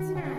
It's.